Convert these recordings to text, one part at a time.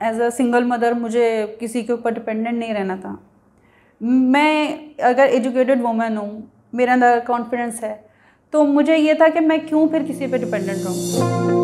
As a single mother मुझे किसी के ऊपर डिपेंडेंट नहीं रहना था। मैं अगर एजुकेटेड वुमेन हूँ, मेरे अंदर कॉन्फिडेंस है तो मुझे ये था कि मैं क्यों फिर किसी पे डिपेंडेंट रहूँ?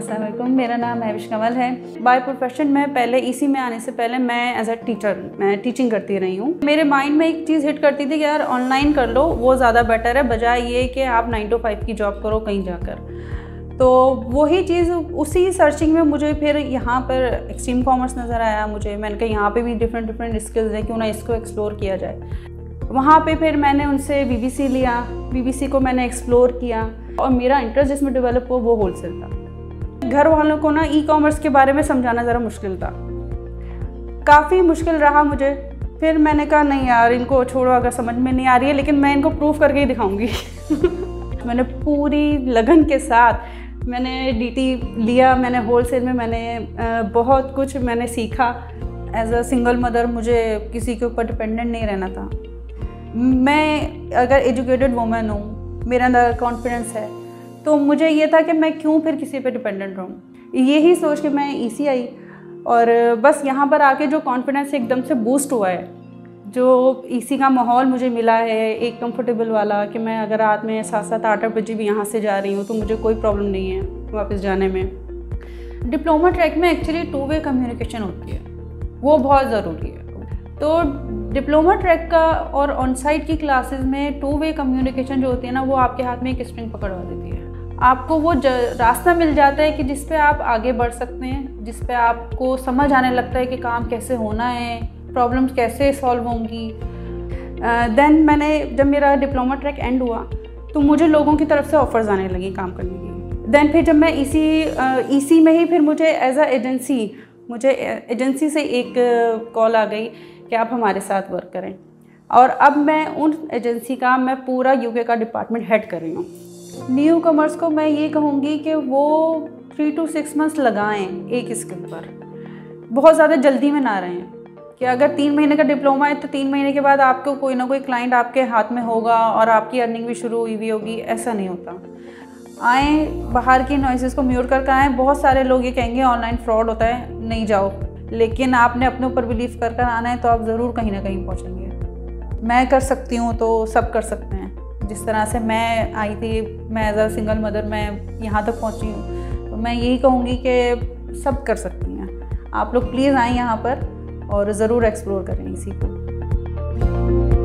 असलम मेरा नाम महविश कमल है। बाय प्रोफेशन मैं पहले इसी में आने से पहले मैं एज अ टीचर मैं टीचिंग करती रही हूँ। मेरे माइंड में एक चीज़ हिट करती थी कि यार ऑनलाइन कर लो, वो ज़्यादा बेटर है, बजाय ये कि आप नाइन टू फाइव की जॉब करो कहीं जाकर। तो वही चीज़ उसी सर्चिंग में मुझे फिर यहाँ पर एक्सट्रीम कॉमर्स नज़र आया, मुझे मैंने कहा यहाँ पे भी डिफरेंट डिफरेंट स्किल्स हैं, क्यों ना इसको एक्सप्लोर किया जाए। वहाँ पे फिर मैंने उनसे बीबीसी लिया बीबीसी को मैंने एक्सप्लोर किया और मेरा इंटरेस्ट जिसमें डेवलप हुआ वो होलसेल था। घर वालों को ना ई कॉमर्स के बारे में समझाना ज़रा मुश्किल था। काफ़ी मुश्किल रहा मुझे। फिर मैंने कहा, नहीं यार, इनको छोड़ो, अगर समझ में नहीं आ रही है, लेकिन मैं इनको प्रूफ करके ही दिखाऊँगी। मैंने पूरी लगन के साथ मैंने डीटी लिया, मैंने होलसेल में मैंने बहुत कुछ मैंने सीखा। एज अ सिंगल मदर मुझे किसी के ऊपर डिपेंडेंट नहीं रहना था। मैं अगर एजुकेटेड वुमेन हूँ, मेरे अंदर कॉन्फिडेंस है तो मुझे ये था कि मैं क्यों फिर किसी पे डिपेंडेंट रहूँ? यही सोच के मैं ई e आई और बस यहाँ पर आके जो कॉन्फिडेंस एकदम से बूस्ट हुआ है, जो ई e का माहौल मुझे मिला है, एक कंफर्टेबल वाला कि मैं अगर रात में सात सात आठ आठ बजे भी यहाँ से जा रही हूँ तो मुझे कोई प्रॉब्लम नहीं है वापस जाने में। डिप्लोमा ट्रैक में एक्चुअली टू वे कम्युनिकेशन होती है। वो बहुत ज़रूरी है। तो डिप्लोमा ट्रैक का और ऑन साइड की क्लासेस में टू वे कम्युनिकेशन जो होती है ना, वो आपके हाथ में एक स्ट्रिंग पकड़वा देती है। आपको वो रास्ता मिल जाता है कि जिस पे आप आगे बढ़ सकते हैं जिस पे आपको समझ आने लगता है कि काम कैसे होना है प्रॉब्लम्स कैसे सॉल्व होंगी। देन uh, मैंने जब मेरा डिप्लोमा ट्रैक एंड हुआ तो मुझे लोगों की तरफ़ से ऑफ़र्स आने लगी काम करने की देन फिर जब मैं इसी इसी में ही फिर मुझे एज अ एजेंसी मुझे एजेंसी से एक कॉल आ गई कि आप हमारे साथ वर्क करें। और अब मैं उन एजेंसी का मैं पूरा यूके का डिपार्टमेंट हेड कर रही हूँ। न्यू कमर्स को मैं ये कहूँगी कि वो थ्री टू सिक्स मंथ्स लगाएँ एक स्किल पर। बहुत ज़्यादा जल्दी में ना रहें। कि अगर तीन महीने का डिप्लोमा है तो तीन महीने के बाद आपको कोई ना कोई क्लाइंट आपके हाथ में होगा और आपकी अर्निंग भी शुरू हुई भी होगी, ऐसा नहीं होता। आए, बाहर की नॉइसेस को म्यूट करके आएँ। बहुत सारे लोग ये कहेंगे ऑनलाइन फ्रॉड होता है, नहीं जाओ। लेकिन आपने अपने ऊपर बिलीव कर कर आना है तो आप ज़रूर कहीं ना कहीं पहुँचेंगे। मैं कर सकती हूँ तो सब कर सकते हैं। जिस तरह से मैं आई थी, मैं एज अ सिंगल मदर मैं यहाँ तक पहुँची हूँ तो मैं यही कहूँगी कि सब कर सकती हैं। आप लोग प्लीज़ आएँ यहाँ पर और ज़रूर एक्सप्लोर करें इसी को।